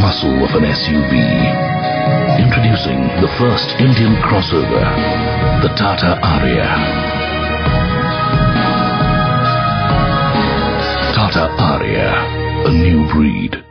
muscle of an SUV. Introducing the first Indian crossover, the Tata Aria. Tata Aria, a new breed.